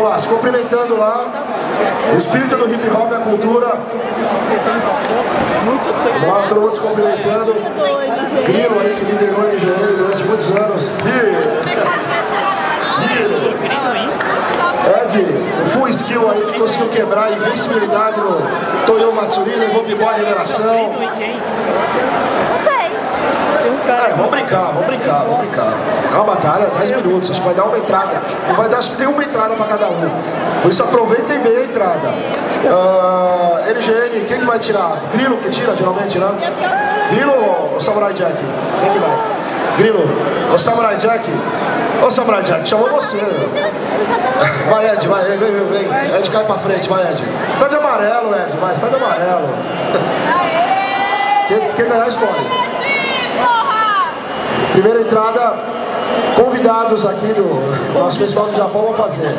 Vamos lá, se cumprimentando lá. O espírito do hip hop é a cultura. Vamos lá, todo mundo se cumprimentando. Grilo aí que liderou a NGL durante muitos anos. E... Ed, o full skill aí que conseguiu quebrar a invencibilidade no Toyo Matsuri, levou b-boy revelação. É, vamos brincar, vamos brincar, vamos brincar. É uma batalha, 10 minutos, acho que vai dar uma entrada. Não vai dar, acho que tem uma entrada para cada um. Por isso aproveitem bem a entrada. Uh, ah, LGN, quem que vai tirar? Grilo que tira, geralmente, né? Grilo ou Samurai Jack? Quem que vai? Grilo ou Samurai Jack? Ô Samurai Jack, chamou você. Vai, Ed, vai, vem, vem, vem. Ed cai pra frente, vai, Ed. Você tá de amarelo, Ed, vai, você tá de amarelo. Quem, quem ganhar, escolhe. Primeira entrada, convidados aqui do nosso Festival do Japão vão fazer.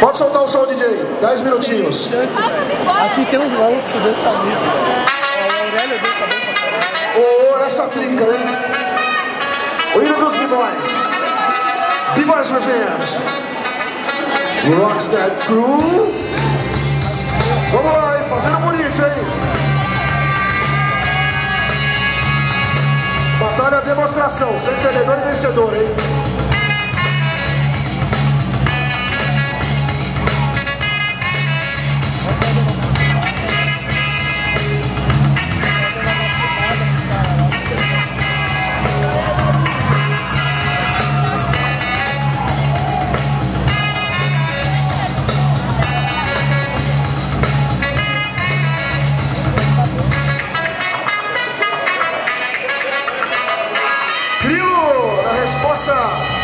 Pode soltar o som, DJ. 10 minutinhos. Aqui tem uns malucos que dançam muito. Ô, essa trinca, hein? O hino dos B-Boys. B-Boys Revenge. Rockstar Crew. Vamos lá, hein? Fazendo bonito, hein? Batalha demonstração, sem perdedor e vencedor, hein?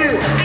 you.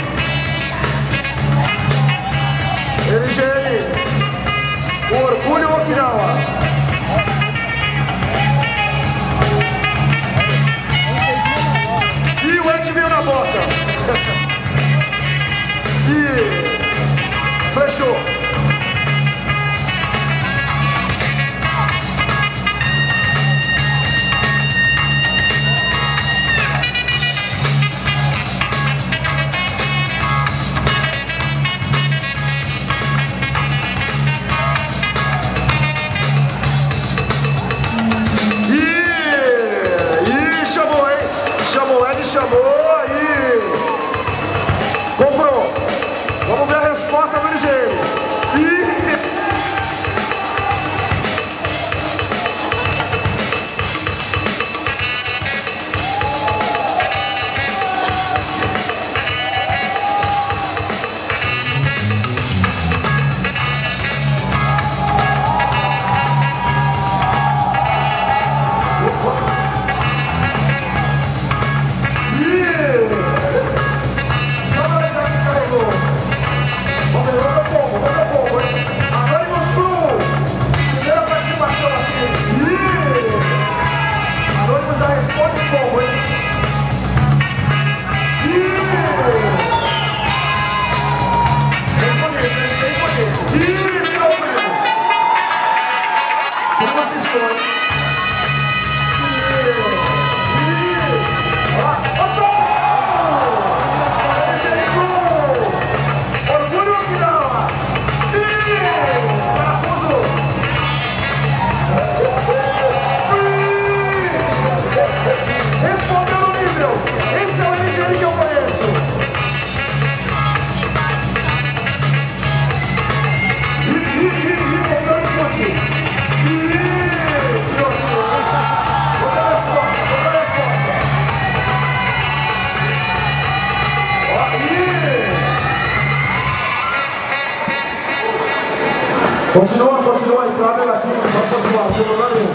Continua, continua a entrada daqui, pode continuar, não tem problema nenhum.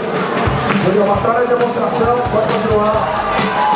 Entendeu? Batalha de demonstração, pode continuar.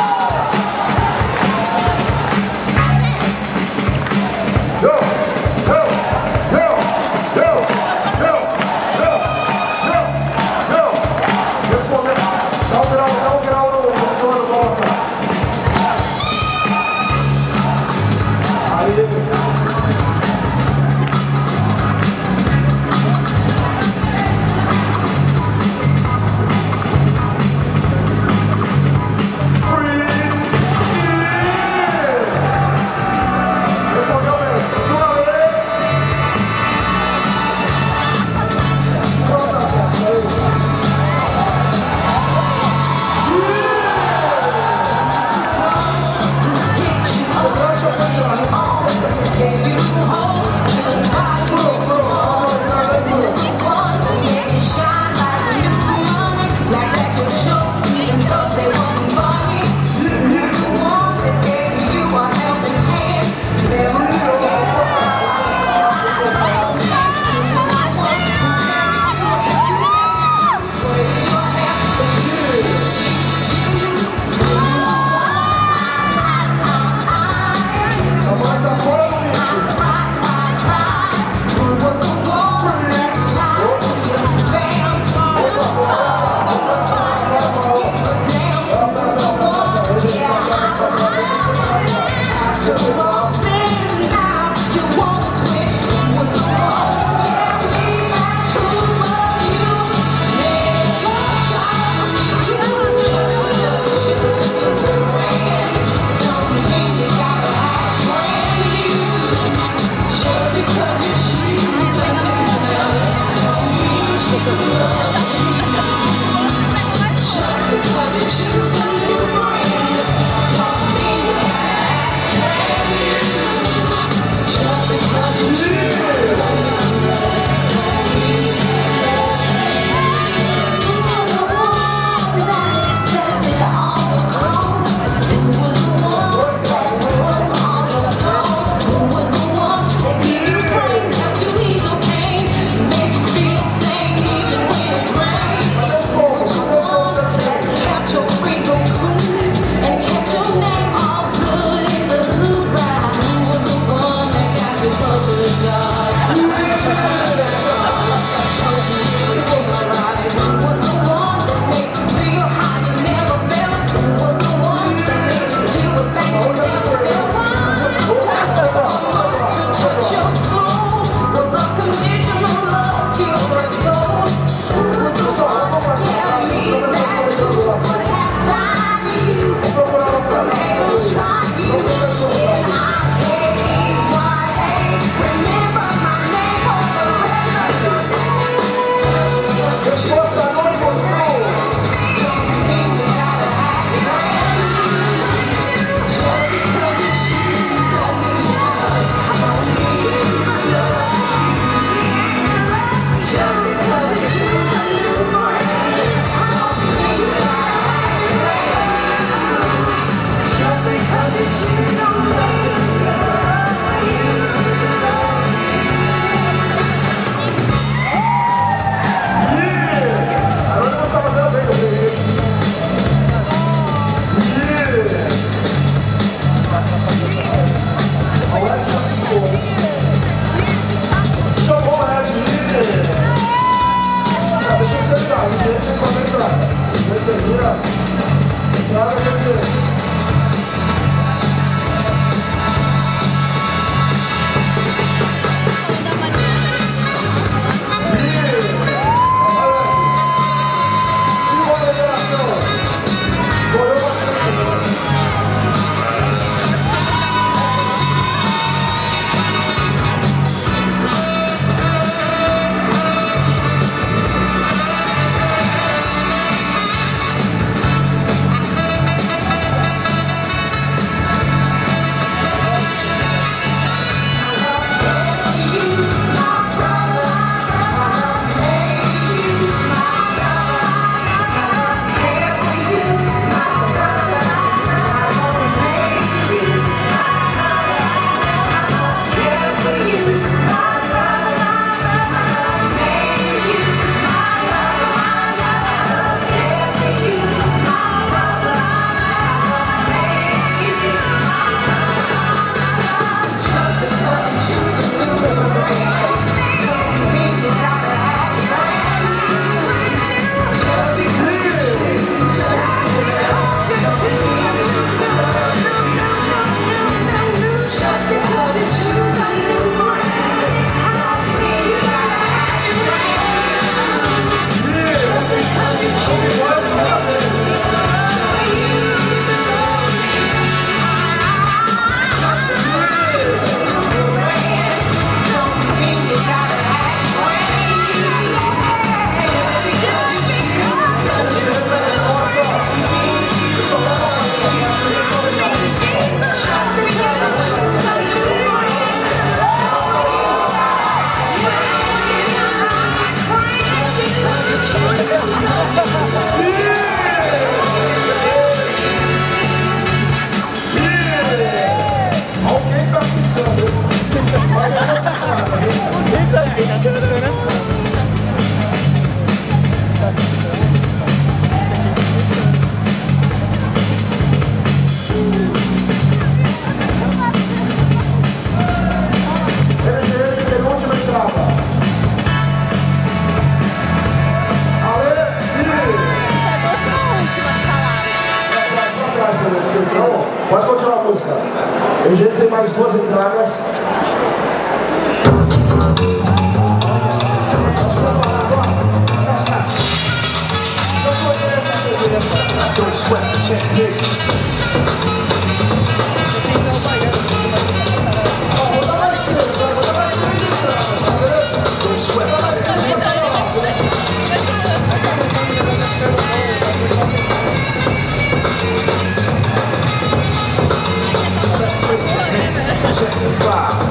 da da da da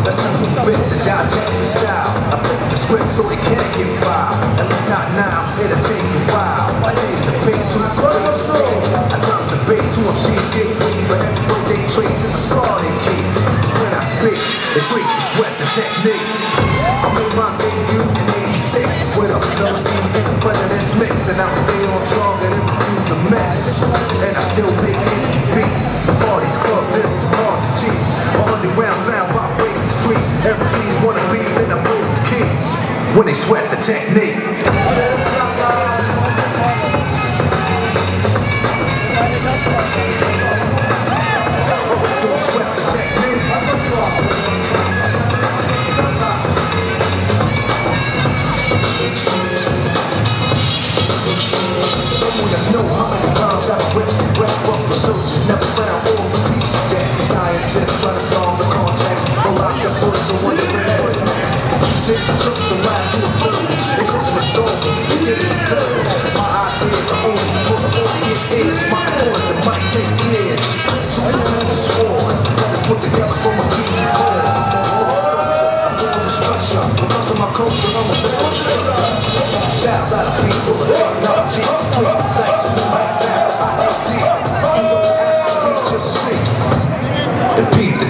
That's how we win. Downtown. The technique. I made my debut in 86 with a melody in front of this mix, and I was stay on strong and infuse the mess. And I still make instant beats. Parties, clubs, and cars and jeeps. My underground sound vibrates the streets. MCs wanna be in the blue keys when they sweat the technique. trying to solve the context. But I can force the one that ran what's next. Since took the ride to the film, couldn't resolve it, it didn't. My ideas are only what the audience is. My voice and my taste is. So I'm gonna score. Gotta put together for my.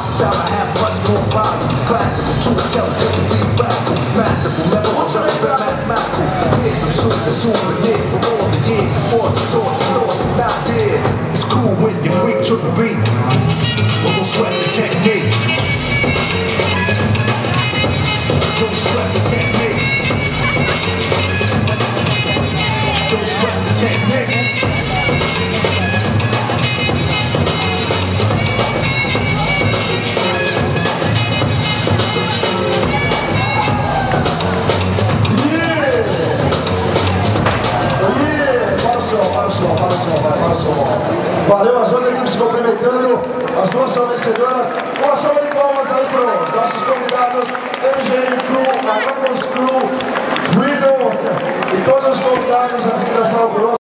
rock. As duas são vencedoras. Uma salva de palmas aí para os nossos convidados, MGM Crew, Campus Crew, Freedom e todos os convidados aqui.